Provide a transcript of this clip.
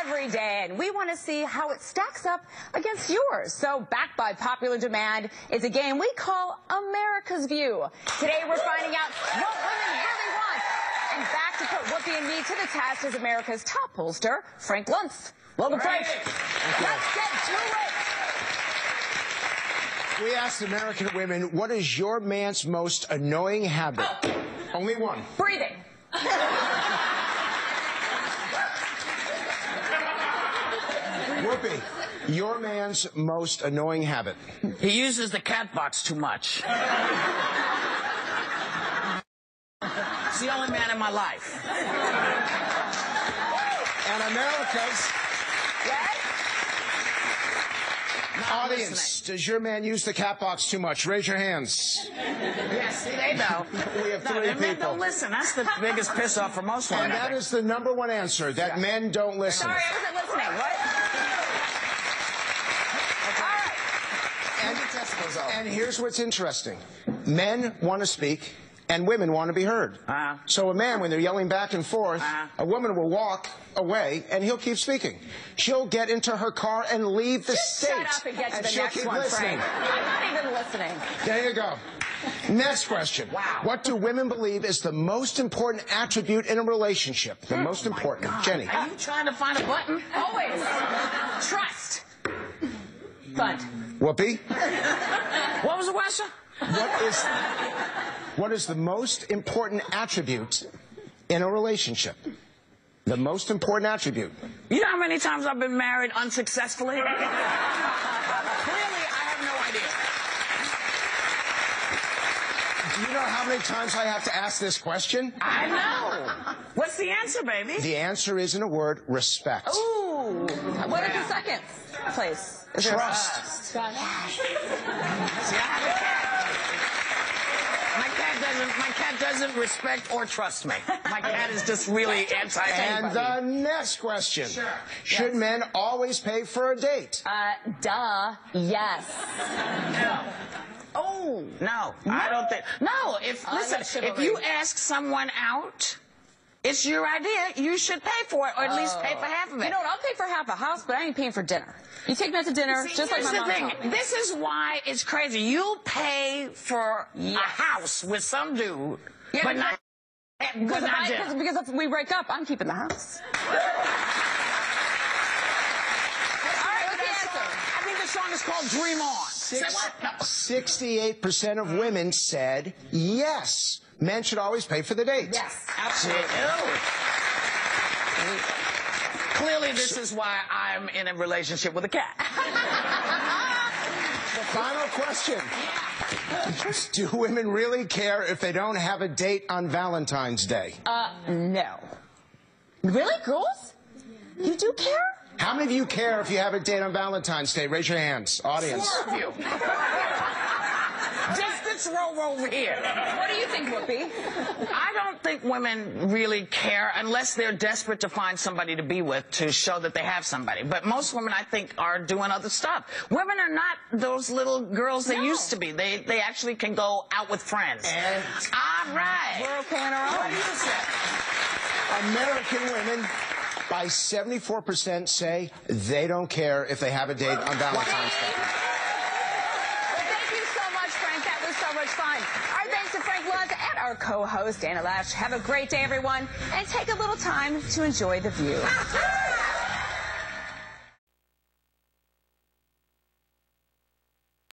every day, and we want to see how it stacks up against yours. So, backed by popular demand is a game we call America's View. Today, we're finding out what women really want. And back to put Whoopi and me to the test is America's top pollster, Frank Luntz. Welcome, Frank. Let's get to it. We asked American women, what is your man's most annoying habit? Only one. Breathing. Your man's most annoying habit. He uses the cat box too much. He's the only man in my life. And America's audience, listening. does your man use the cat box too much? Raise your hands. Yes, see, they know. We have No, three the men don't listen. That's the biggest piss off for most women. And that is the number one answer, that men don't listen. Sorry, I wasn't listening. What? All right. And here's what's interesting. Men want to speak and women want to be heard. Uh-huh. So a man, when they're yelling back and forth, Uh-huh. a woman will walk away and he'll keep speaking. She'll get into her car and leave the Just state. shut up and get to the she'll next keep one, listening. Frank. I'm not even listening. There you go. Next question. Wow. What do women believe is the most important attribute in a relationship? The most important. Jenny. Are you trying to find a button? Always. Trust. But Whoopi, What was the question? what is what is the most important attribute in a relationship? The most important attribute. You know how many times I've been married unsuccessfully? Clearly, I have no idea. Do you know how many times I have to ask this question? I know. What's the answer, baby? The answer is in a word, respect. ooh, what is the second place? There- Trust. Trust. See, I a cat. My cat doesn't. My cat doesn't respect or trust me. My cat is just really anti. And the next question. Should men always pay for a date? Uh, duh. Yes. No. Oh no, I don't think. No, if listen, if you ask someone out, it's your idea. You should pay for it, or at least pay for oh. half of it. You know what? I'll pay for half a house, but I ain't paying for dinner. You take me out to dinner, See, just like my mom thing. taught me. This is why it's crazy. You'll pay for Yes. a house with some dude, Yeah, but because- not. Because, if I, dinner. because, because if we break up, I'm keeping the house. All right, what's the answer? I think the song is called "Dream On." Say what? No. 68% of women said yes. Men should always pay for the date. Yes. Absolutely. Clearly, this is why I'm in a relationship with a cat. The final question. Do women really care if they don't have a date on Valentine's Day? Uh, no. Really, girls? You do care? How many of you care if you have a date on Valentine's Day? Raise your hands. Audience. Four of you. Just this row over here. What do you think, Whoopi? I don't think women really care unless they're desperate to find somebody to be with to show that they have somebody. But most women, I think, are doing other stuff. Women are not those little girls they No. used to be. They they actually can go out with friends. And All right. We're okay on our own. do you say? American women, by 74%, say they don't care if they have a date on Valentine's Day. Thank you so much, Frank. That was so much fun. Our thanks to Frank Luntz and our co-host, Anna Lash. Have a great day, everyone, and take a little time to enjoy the view.